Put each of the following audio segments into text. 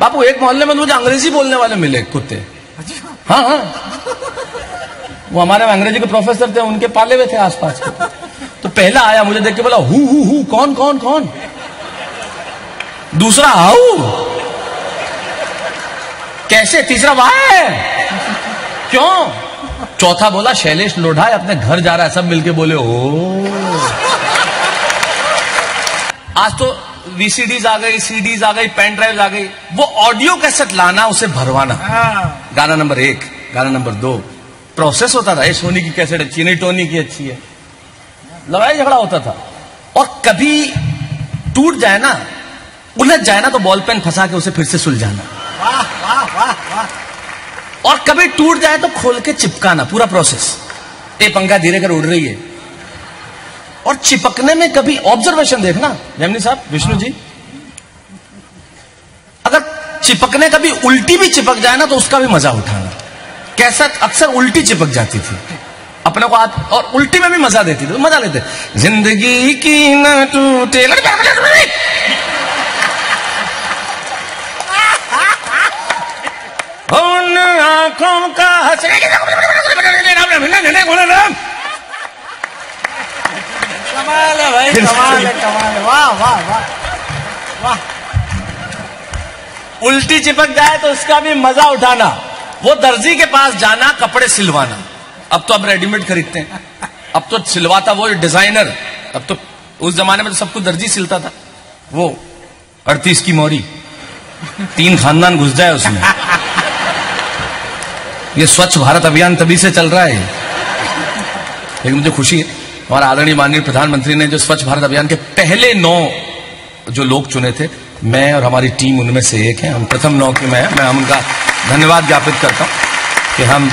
बापू, एक मोहल्ले में मुझे अंग्रेज़ी बोलने वाले मिले, कुत्ते। हाँ हाँ। वो हमारे अंग्रेज़ी के प्रोफेसर थे, उनके पाले हुए थे आसपास के। तो पहला आया, मुझे देख के बोला, हु हु हु, कौन कौन कौन? दूसरा, हाउ? कैसे? तीसरा, वाह! क्यों? चौथा बोला, शैलेश लोढ़ा अपने घर जा रहा है। सब मिलके बोले, ओ। आज तो वीसीडीज आ गई सीडीज आ गई पेन ड्राइव आ गई। वो ऑडियो कैसेट लाना उसे भरवाना। गाना नंबर एक गाना नंबर दो। प्रोसेस होता था ये सोनी की कैसेट अच्छी नहीं टोनी की अच्छी है। लड़ाई झगड़ा होता था। और कभी टूट जाए ना उलझ जाए ना तो बॉल पेन फंसा के उसे फिर से सुलझाना। और कभी टूट जाए तो खोल के चिपकाना पूरा प्रोसेस ये पंखा धीरे कर उड़ रही है। और चिपकने में कभी ऑब्जर्वेशन देखना जमनी साहब विष्णु जी अगर चिपकने कभी उल्टी भी चिपक जाए ना तो उसका भी मज़ा उठाना कैसा अक्सर उल्टी चिपक जाती थी अपने को आप और उल्टी में भी मज़ा देती थी तो मज़ा लेते ज़िंदगी की न टूटे उन आँखों का हंसने कमाल है भाई कमाल है कमाल है। वाह वाह वाह। वाह। उल्टी चिपक जाए तो उसका भी मज़ा उठाना। वो दर्जी के पास जाना कपड़े सिलवाना। अब तो अब रेडीमेड खरीदते हैं। अब तो सिलवाता वो डिज़ाइनर अब तो उस जमाने में तो सब कुछ दर्जी सिलता था। वो अड़तीस की मोरी। तीन खानदान घुस जाए उसमें। ये स्वच्छ भारत अभियान तभी से चल रहा है। लेकिन मुझे खुशी है। हमारा आदरणीय माननीय प्रधानमंत्री ने जो स्वच्छ भारत अभियान के पहले नौ जो लोग चुने थे, मैं और हमारी टीम उनमें से एक है। हम प्रथम नौ की मैं मैं हम उनका धन्यवाद ज्ञापित करता हूँ कि हम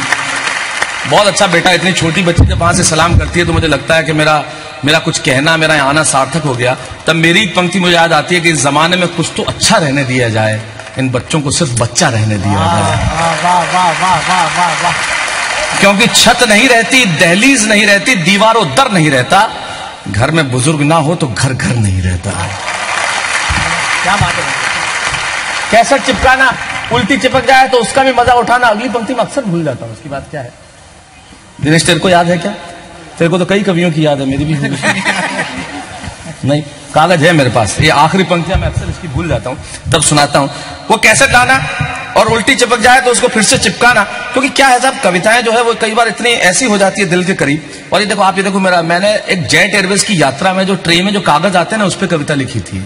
बहुत अच्छा बेटा, इतनी छोटी बच्ची जब वहाँ से सलाम करती है तो मुझे लगता है कि मेरा मेरा कुछ कहना, मेरा आना सार्थक हो गया। तब मेरी पंक्ति मुझे याद आती है कि इस जमाने में कुछ तो अच्छा रहने दिया जाए, इन बच्चों को सिर्फ़ बच्चा रहने दिया जाए। वाह वाह वाह वाह वाह वाह। क्योंकि छत नहीं रहती, दहलीज नहीं रहती, दीवारों दर नहीं रहता। घर में बुज़ुर्ग ना हो तो घर घर नहीं रहता। क्या बात है? कैसेट चिपकाना, उल्टी चिपक जाए तो उसका भी मज़ा उठाना, अगली पंक्ति में अक्सर भूल जाता हूँ, उसकी बात क्या है? दिनेश, तेरे को याद है क्या? तेरे को तो कई कवियों की याद है, मेरी भी नहीं, कागज़ है मेरे पास, ये आखिरी पंक्तियाँ मैं अक्सर इसकी भूल जाता हूँ। तब सुनाता हूँ। वो कैसे लाना और उल्टी चिपक जाए तो उसको फिर से चिपकाना। क्योंकि क्या है साहब कविताएँ जो है वो कई बार इतनी ऐसी हो जाती है दिल के करीब। और ये देखो आप ये देखो मेरा मैंने एक जेट एयरवेज की यात्रा में जो ट्रेन में जो कागज़ आते हैं ना उस पर कविता लिखी थी।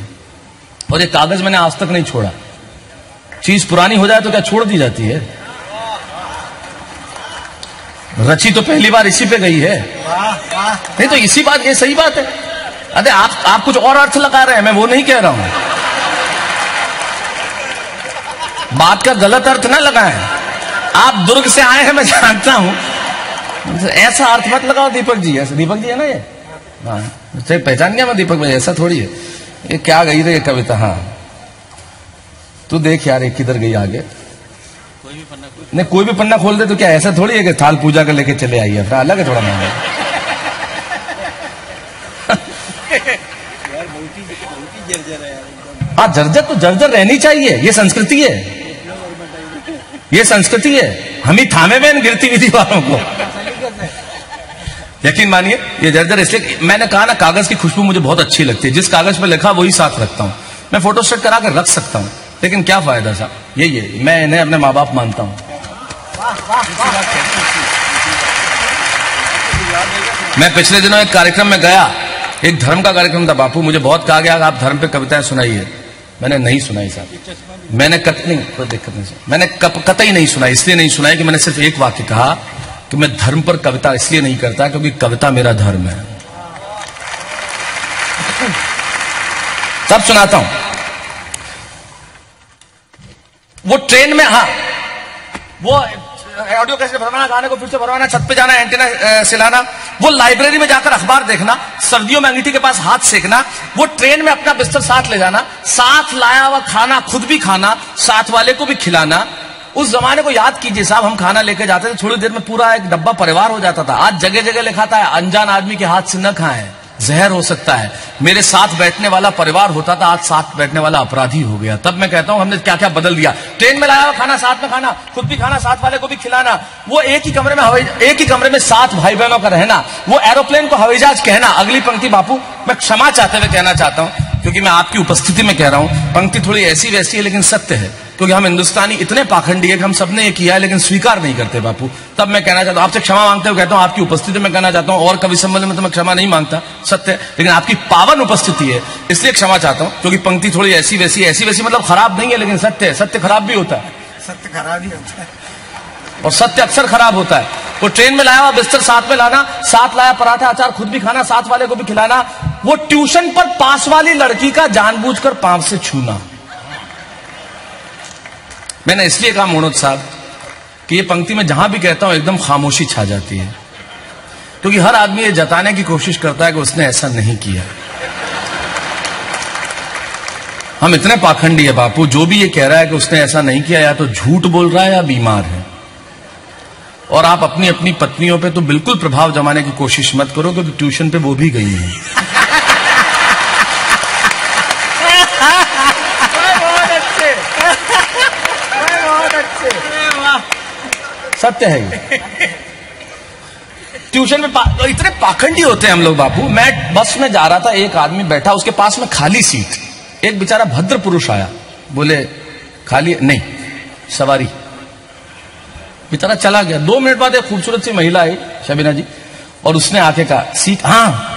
और ये कागज़ मैंने आज तक नहीं छोड़ा। चीज़ पुरानी हो जाए तो क्या छोड़ दी जाती है? रची तो पहली बार इसी पे गई है। नहीं तो इसी बात ये सही बात है। अरे आप आप कुछ और अर्थ लगा रहे हैं मैं वो नहीं कह रहा हूँ। बात का गलत अर्थ ना लगाएँ। आप दुर्ग से आए हैं, मैं जानता हूँ। ऐसा अर्थ मत लगाओ, दीपक जी, ऐसा दीपक जी है ना ये? हाँ पहचान गया मैं दीपक भाई, ऐसा थोड़ी है। ये क्या गई रे कविता? हाँ। तू देख यार, ये किधर गई आगे? कोई भी पन्ना नहीं, कोई भी पन्ना खोल दे तो क्या ऐसा थोड़ी है कि थाल पूजा कर लेके चले आइए अपना अलग है थोड़ा मामला हाँ जर्जर तो जर्जर रहनी चाहिए, ये संस्कृति है। ये संस्कृति है। हम ही थामे में गिरती हुई दीवारों को। यकीन मानिए, ये जर्जर इसलिए, मैंने कहा ना, कागज़ की खुशबू मुझे बहुत अच्छी लगती है। जिस कागज़ पर लिखा, वही साथ रखता हूँ। मैं फ़ोटो करा कर रख सकता हूँ, लेकिन क्या फ़ायदा साहब? यही है, मैं इन्हें अपने माँ बाप मानता हूँ। मैं पिछले दिनों एक कार्यक्रम में गया। एक धर्म का कार्यक्रम था, बापू, मुझे बहुत कहा गया, आप धर्म पे कविताएँ सुनाइए। मैंने नहीं सुनाई साहब। मैंने कत नहीं कोई दिक्कत नहीं। मैंने कप, कतई नहीं सुना इसलिए नहीं सुनाई कि मैंने सिर्फ़ एक वाक्य कहा कि मैं धर्म पर कविता इसलिए नहीं करता क्योंकि कविता मेरा धर्म है। सब सुनाता हूँ। वो ट्रेन में हाँ वो ऑडियो कैसे भरवाना, गाने को फिर से भरवाना, छत पे जाना एंटीना सिलाना, वो लाइब्रेरी में जाकर अखबार देखना, सर्दियों में अंगीठी के पास हाथ सेकना, वो ट्रेन में अपना बिस्तर साथ ले जाना, साथ लाया हुआ खाना, खुद भी खाना, साथ वाले को भी खिलाना, उस जमाने को याद कीजिए साहब, हम खाना लेके जाते थे, थोड़ी देर में पूरा एक डब्बा परिवार हो जाता था, आज जगह जगह लिखा है, अनजान आदमी के हाथ से न खाएँ। जहर हो सकता है। मेरे साथ बैठने वाला परिवार होता था, आज साथ बैठने वाला अपराधी हो गया। तब मैं कहता हूँ, हमने क्या क्या बदल दिया? ट्रेन में लाया हुआ खाना, साथ में खाना, खुद भी खाना, साथ वाले को भी खिलाना। वो एक ही कमरे में हवाई, एक ही कमरे में सात भाई बहनों का रहना। वो एरोप्लेन को हवाई जहाज़ कहना। अगली पंक्ति, बापू, मैं क्षमा चाहते हुए कहना चाहता हूँ, क्योंकि मैं आपकी उपस्थिति में कह रहा हूँ, पंक्ति थोड़ी ऐसी वैसी है, लेकिन सत्य है। क्योंकि हम हिंदुस्तानी इतने पाखंडी है कि हम सबने ये किया है लेकिन स्वीकार नहीं करते बापू। तब मैं कहना चाहता हूँ आपसे क्षमा मांगते हुए कहता हूँ आपकी उपस्थिति में कहना चाहता हूँ और कवि सम्मेलन में तो मैं क्षमा नहीं माँगता सत्य लेकिन आपकी पावन उपस्थिति है इसलिए क्षमा चाहता हूँ क्योंकि पंक्ति थोड़ी ऐसी वैसी ऐसी वैसी मतलब खराब नहीं है लेकिन सत्य है। सत्य खराब भी होता है। सत्य खराब ही होता है। और सत्य अक्सर खराब होता है। वो ट्रेन में लाया हुआ बिस्तर साथ में लाना साथ लाया पराठा अचार खुद भी खाना साथ वाले को भी खिलाना वो ट्यूशन पर पास वाली लड़की का जानबूझकर पाँव से छूना। मैंने इसलिए कहा मोनोद साहब, कि ये पंक्ति में जहाँ भी कहता हूँ, एकदम खामोशी छा जाती है। क्योंकि हर आदमी ये जताने की कोशिश करता है कि उसने ऐसा नहीं किया। हम इतने पाखंडी है बापू, जो भी ये कह रहा है कि उसने ऐसा नहीं किया, या तो झूठ बोल रहा है या बीमार है। और आप अपनी अपनी पत्नियों पे तो बिल्कुल प्रभाव जमाने की कोशिश मत करो, क्योंकि ट्यूशन पे वो भी गई है बहुत अच्छे बहुत अच्छे सत्य है ये। ट्यूशन में पा, इतने पाखंडी होते हैं हम लोग बापू। मैं बस में जा रहा था एक आदमी बैठा उसके पास में खाली सीट। एक बेचारा भद्र पुरुष आया। बोले खाली नहीं सवारी। बेचारा चला गया। दो मिनट बाद एक खूबसूरत सी महिला आई शबीना जी और उसने आके कहा सीट हाँ।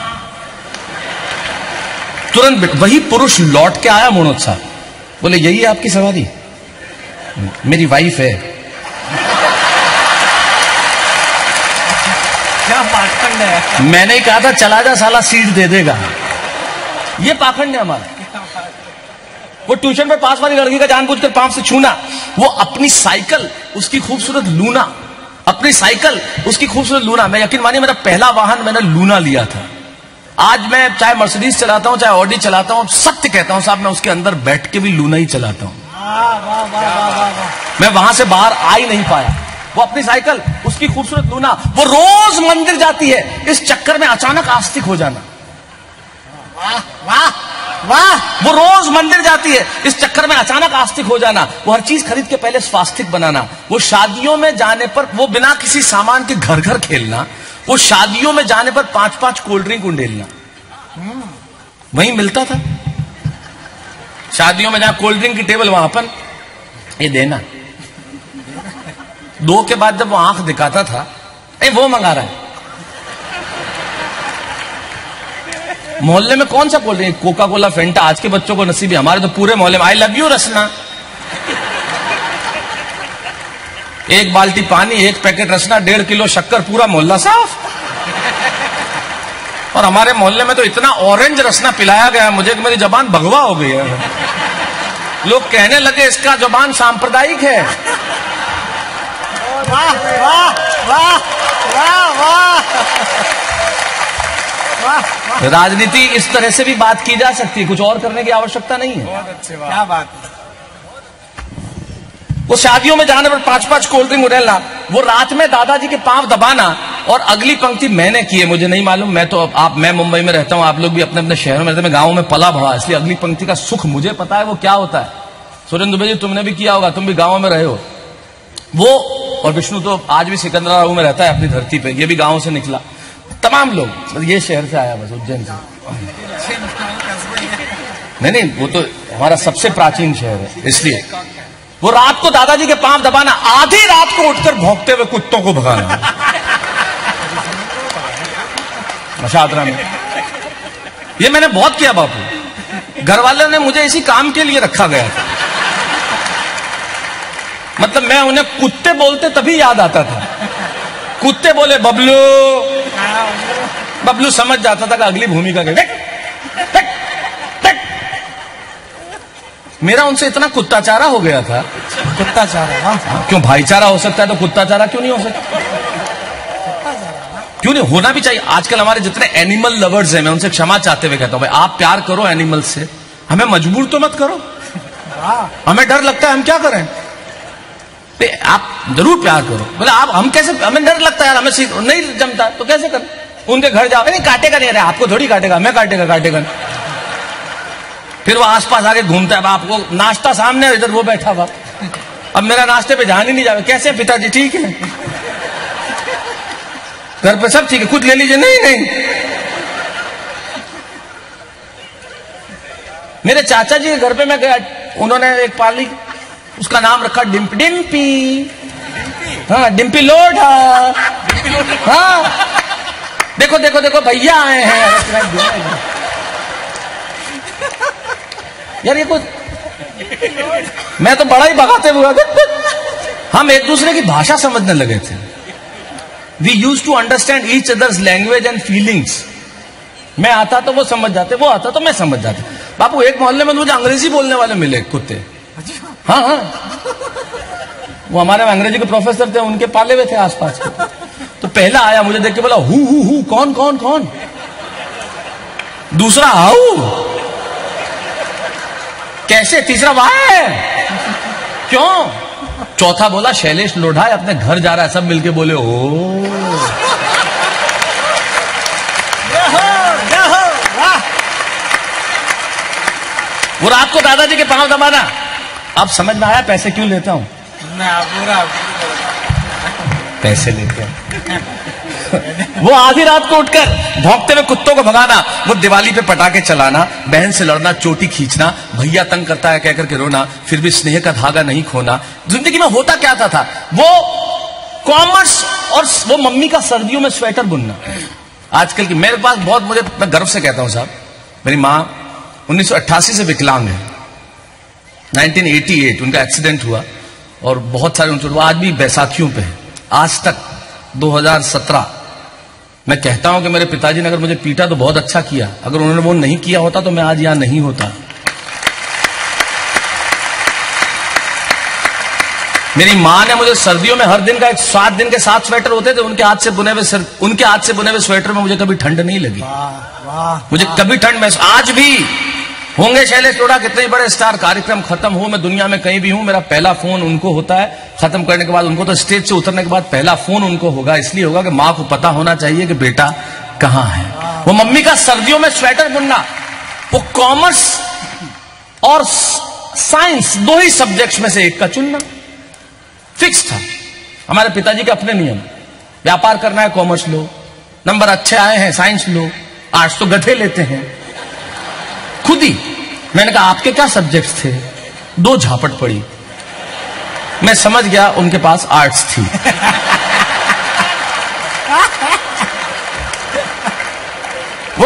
तुरंत वही पुरुष लौट के आया मोनोद साहब बोले यही है आपकी सवारी? मेरी वाइफ है। क्या पाखंड है। मैंने कहा था चला जा साला सीट दे देगा। ये पाखंड है हमारा। वो ट्यूशन पे पास वाली लड़की का जानबूझकर पाँव से छूना वो अपनी साइकिल उसकी खूबसूरत लूना अपनी साइकिल उसकी खूबसूरत लूना। मैं यकीन मानिए मेरा पहला वाहन मैंने लूना लिया था। आज मैं चाहे मर्सिडीज चलाता हूँ चाहे ऑडी चलाता हूँ सत्य कहता हूँ साहब मैं उसके अंदर बैठ के भी लूना ही चलाता हूँ। मैं वहाँ से बाहर आ ही नहीं पाया। वो अपनी साइकिल उसकी खूबसूरत लूना वो रोज मंदिर जाती है इस चक्कर में अचानक आस्तिक हो जाना। वाह वाह वाह। वो रोज मंदिर जाती है इस चक्कर में अचानक आस्तिक हो जाना। वो हर चीज़ खरीद के पहले स्वास्तिक बनाना। वो शादियों में जाने पर वो बिना किसी सामान के घर घर खेलना। वो शादियों में जाने पर पाँच पाँच कोल्ड ड्रिंक उंडेलना। वहीं मिलता था। शादियों में जहाँ कोल्ड ड्रिंक की टेबल वहाँ पर ये देना। दो के बाद जब वो आँख दिखाता था, ए, वो मंगा रहा है। मोहल्ले में कौन सा बोल रही है कोका कोला फेंटा आज के बच्चों को नसीब है हमारे तो पूरे मोहल्ले में आई लव यू रसना। एक बाल्टी पानी, एक पैकेट रसना, डेढ़ किलो शक्कर, पूरा मोहल्ला साफ़। और हमारे मोहल्ले में तो इतना ऑरेंज रसना पिलाया गया मुझे कि मेरी जबान भगवा हो गई है। लोग कहने लगे, इसका जबान सांप्रदायिक है। वाह वाह वाह वाह वाह। राजनीति इस तरह से भी बात की जा सकती है कुछ और करने की आवश्यकता नहीं है। बहुत अच्छे क्या बात है। वो शादियों में जाने पर पाँच पाँच कोल्ड ड्रिंक उड़ेलना वो रात में दादाजी के पाँव दबाना और अगली पंक्ति मैंने की है मुझे नहीं मालूम मैं तो आप मैं मुंबई में रहता हूँ आप लोग भी अपने अपने शहरों में रहते हैं मैं गाँव में पला भरा इसलिए अगली पंक्ति का सुख मुझे पता है वो क्या होता है। सुरेंद्र दुबे जी तुमने भी किया होगा तुम भी गाँव में रहे हो। वो और विष्णु तो आज भी सिकंदराबाद में रहता है अपनी धरती पे। ये भी गाँव से निकला। तमाम लोग ये शहर से आया बस, उज्जैन से। नहीं नहीं, वो तो हमारा सबसे प्राचीन शहर है, इसलिए। वो रात को दादाजी के पाँव दबाना, आधी रात को उठकर भौंकते हुए कुत्तों को भगाना। मशादरा में। ये मैंने बहुत किया बापू। घर ने मुझे इसी काम के लिए रखा गया था। मतलब मैं उन्हें कुत्ते बोलते तभी याद आता था। कुत्ते बोले बबलू। बबलू समझ जाता था कि अगली भूमिका के। मेरा उनसे इतना कुत्ताचारा हो गया था। कुत्ता चाह रहा वाह क्यों भाईचारा हो सकता है तो कुत्ताचारा क्यों नहीं हो सकता? क्यों नहीं होना भी चाहिए। आजकल हमारे जितने एनिमल लवर्स हैं मैं उनसे क्षमा चाहते हुए कहता हूँ भाई आप प्यार करो एनिमल से। हमें मजबूर तो मत करो। हमें डर लगता है हम क्या करें? आप ज़रूर प्यार करो। बोले, आप, हम कैसे, हमें डर लगता है हमें सीख- नहीं जमता तो कैसे कर? उनके घर जाओ नहीं काटेगा नहीं, अरे, आपको थोड़ी काटेगा, मैं काटेगा काटेगा। फिर वो आसपास आके घूमता है आपको नाश्ता सामने इधर वो बैठा हुआ। अब मेरा नाश्ते पे ध्यान ही नहीं जावे कैसे पिताजी, ठीक है? घर पे सब ठीक है कुछ ले लीजिए, नहीं नहीं। मेरे चाचा जी के घर पे मैं गया, उन्होंने एक पाली उसका नाम रखा डिम्पी डिम्पी। हाँ डिम्पी लोढ़ा हाँ। देखो देखो देखो भैया आए हैं। यार ये कुछ मैं तो बड़ा ही भगाते हुए हम एक दूसरे की भाषा समझने लगे थे। We use to understand each others language and feelings मैं आता तो वो समझ जाते वो आता तो मैं समझ जाते। बापू एक मोहल्ले में तो मुझे अंग्रेज़ी बोलने वाले मिले कुत्ते। हाँ हाँ। वो हमारे अंग्रेज़ी के प्रोफेसर थे, उनके पाले हुए थे आसपास के। तो पहला आया, मुझे देख के बोला, हु हु हु, कौन कौन कौन? दूसरा, हाउ? कैसे तीसरा, वाह? क्यों? चौथा बोला, शैलेश लोढ़ा अपने घर जा रहा है। सब मिलके बोले, ओ। वो रात को दादाजी के पाँव दबाना। अब समझ में आया पैसे क्यों लेता हूँ? पैसे लेते हैं। वो आधी रात को उठकर भौंकते हुए कुत्तों को भगाना वो दिवाली पे पटाखे चलाना बहन से लड़ना चोटी खींचना भैया तंग करता है कहकर के रोना फिर भी स्नेह का धागा नहीं खोना। ज़िंदगी में होता क्या था, था? वो कॉमर्स और वो मम्मी का सर्दियों में स्वेटर बुनना। आजकल की मेरे पास बहुत मुझे मैं गर्व से कहता हूँ साहब मेरी माँ 1988 से विकलांग है। 1988 उनका एक्सीडेंट हुआ और बहुत सारे उनसे आज भी बैसाखियों पे है। आज तक 2017 मैं कहता हूँ कि मेरे पिताजी ने अगर मुझे पीटा तो बहुत अच्छा किया। अगर उन्होंने वो नहीं किया होता तो मैं आज यहाँ नहीं होता। मेरी माँ ने मुझे सर्दियों में हर दिन का एक सात दिन के सात स्वेटर होते थे उनके हाथ से बुने हुए सर- उनके हाथ से बुने हुए स्वेटर में मुझे कभी ठंड नहीं लगी। वाह वाह मुझे कभी ठंड महसूस आज भी होंगे शैलेश टोडा कितने बड़े स्टार, कार्यक्रम खत्म हो, मैं दुनिया में कहीं भी हूँ, मेरा पहला फ़ोन उनको होता है, खत्म करने के बाद उनको तो स्टेज से उतरने के बाद पहला फ़ोन उनको होगा, इसलिए होगा कि माँ को पता होना चाहिए कि बेटा कहाँ है। वो मम्मी का सर्दियों में स्वेटर बुनना, वो कॉमर्स और साइंस, दो ही सब्जेक्ट्स में से एक का चुनना, फिक्स था। हमारे पिताजी के अपने नियम, व्यापार करना है, कॉमर्स लो, नंबर अच्छे आए हैं, साइंस लो आर्ट्स तो गधे लेते हैं, खुद ही। मैंने कहा, आपके क्या सब्जेक्ट्स थे? दो झापट पड़ी। मैं समझ गया, उनके पास आर्ट्स थी।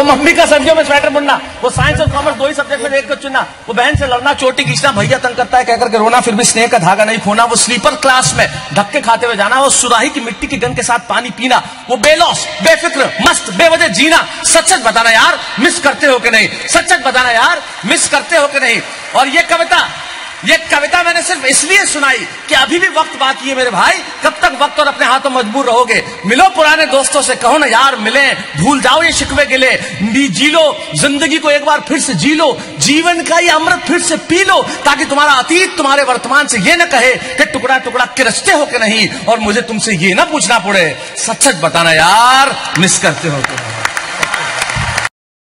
मम्मी का सर्दियों में स्वेटर बुनना, वो साइंस और कॉमर्स दो ही सब्जेक्ट में एक को चुनना, वो बहन से लड़ना, चोटी खींचना, भैया तंग करता है कहकर के रोना, फिर भी स्नेह का धागा नहीं खोना, वो स्लीपर क्लास में धक्के खाते हुए जाना, वो सुराही की मिट्टी की गन के साथ पानी पीना, वो बेलौस, बेफिक्र, मस्त, बेवजह जीना सच सच बताना यार मिस करते हो कि नहीं? सच सच बताना यार मिस करते हो कि नहीं? और ये कविता ये कविता मैंने सिर्फ़ इसलिए सुनाई कि अभी भी वक्त बाकी है मेरे भाई। कब तक वक्त और अपने हाथों मजबूर रहोगे? मिलो पुराने दोस्तों से, कहो ना, यार, मिले, भूल जाओ ये शिकवे गिले जी लो, ज़िंदगी को एक बार फिर से जी लो। जीवन का ये अमृत फिर से पी लो, ताकि तुम्हारा अतीत तुम्हारे वर्तमान से ये ना कहे कि टुकड़ा टुकड़ा किरचते हो कि नहीं, और मुझे तुमसे ये ना पूछना पड़े। सच सच बताना, यार, मिस करते हो नहीं